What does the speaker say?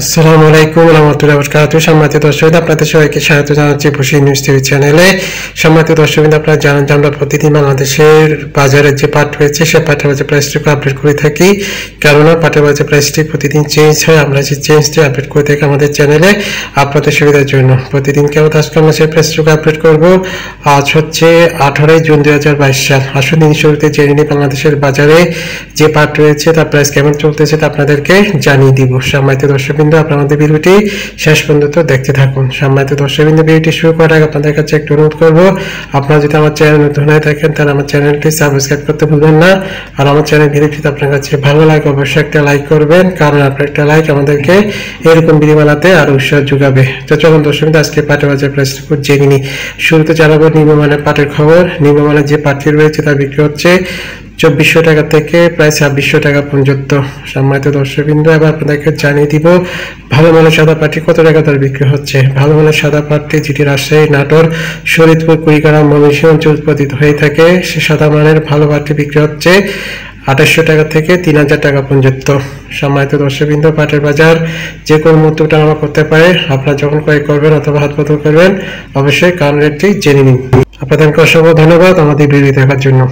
আসসালামু আলাইকুম রহমতুল্লাহ বরকাত সম্মানিত দর্শক আপনাদের সবাইকে স্বাগত জানাচ্ছি বসি নিউজ টিভি চ্যানেলে। সম্মানিত দর্শক আপনারা জানেন যে আমরা প্রতিদিন বাংলাদেশের বাজারে যে পাট রয়েছে, সে পাটের বাজার প্রাইসটিকে আপডেট করে থাকি। কেননা পাটের বাজার প্রাইসটি প্রতিদিন চেঞ্জ হয়, আমরা যে চেঞ্জটি আপডেট করে থাকি আমাদের চ্যানেলে আপনাদের সুবিধার জন্য। প্রতিদিন কেমন আজকে আমরা সেই প্রাইসটিকে আপডেট করব। আজ হচ্ছে আঠারোই জুন দুই হাজার বাইশ সাল। আসুন দিন শুরুতে জেনে নিই বাংলাদেশের বাজারে যে পাট রয়েছে, তার প্রাইস কেমন চলতেছে, তা আপনাদেরকে জানিয়ে দিব। সম্মানিত দর্শকবৃন্দ আপনারা আমাদের ভিডিওটি শেষ পর্যন্ত দেখতে থাকুন। সম্মানিত দর্শকবৃন্দ ভিডিওটি শুরু করার আগে আপনাদের কাছে একটু অনুরোধ করব, আপনারা যদি আমার চ্যানেল নতুন হয়ে থাকেন, তাহলে আমার চ্যানেলটি সাবস্ক্রাইব করতে ভুলবেন না। আর আমার চ্যানেল ভিডিওটি আপনার কাছে ভালো লাগে, অবশ্যই একটা লাইক করবেন, কারণ আপনার একটা লাইক আমাদেরকে এরকম ভিডিও বানাতে আরও উৎসাহ যোগাবে। তো চলুন দর্শকবৃন্দ, আজকে পাটের বাজার প্রাইস রিপোর্ট জেনে নিই। শুরুতে জানাব নিম্নমানের পাটের খবর। নিম্নমানের যে পাটটি রয়েছে, তা বিক্রি হচ্ছে চব্বিশশো টাকা থেকে প্রায় ছাব্বিশশো টাকা পর্যন্ত সম্মানিত দর্শকবৃন্দ, এবার আপনাদেরকে জানিয়ে দিব, ভালো মানের সাদা পাটি কত টাকা তার বিক্রি হচ্ছে? ভালো মানের সাদা পাটটি যেটি রাজশাহী, নাটোর শরীদপুর কুড়িগ্রাম, ময়মনসিংহ অঞ্চল উৎপাদিত হয়ে থাকে। সে সাদা মানের ভালো পাটটি বিক্রি হচ্ছে আঠাশশো টাকা থেকে তিন হাজার টাকা পর্যন্ত। সম্মানিত দর্শকবৃন্দ, পাটের বাজার যে কোনো মুহূর্তে ওঠানামা করতে পারে। আপনারা যখন ক্রয় করবেন অথবা হাত বদল করবেন, অবশ্যই কারণ রেটটি জেনে নিন। আপনাদেরকে অসংখ্য ধন্যবাদ আমাদের ভিডিও দেখার জন্য।